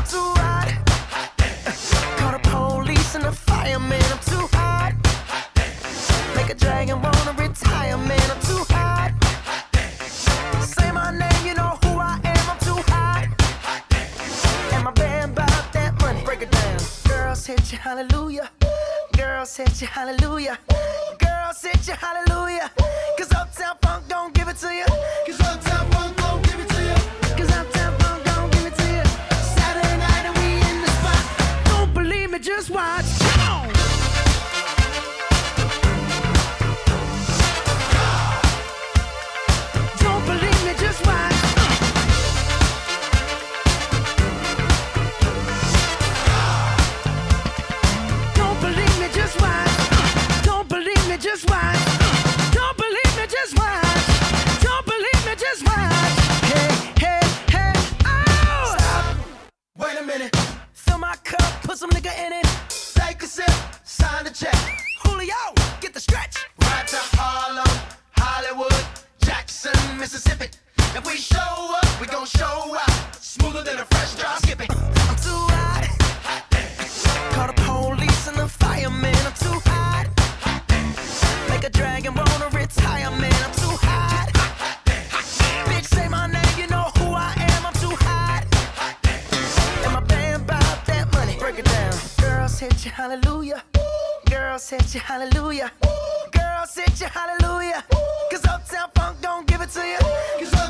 I'm too hot. Police and fireman. I'm too hot. Make a dragon wanna retire, man. I'm too hot. Say my name, you know who I am. I'm too hot. And my that money. Break it down. Girls hit hallelujah. Girls hit hallelujah. Girls hit you, hallelujah. Cause Uptown Funk don't give it to you. Hit you, hallelujah. Girls hit you, hallelujah. Girls hit you, hallelujah. Cause Uptown Funk don't give it to you.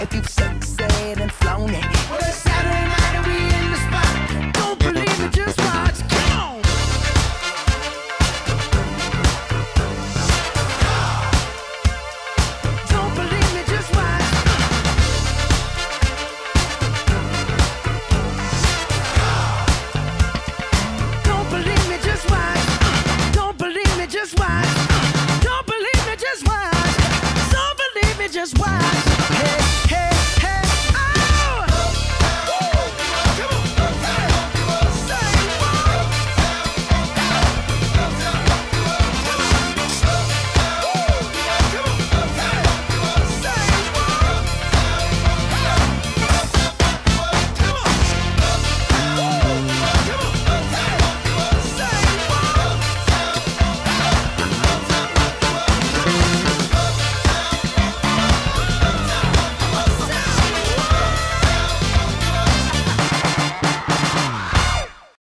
if you've sexed and flown it. Well, Saturday night.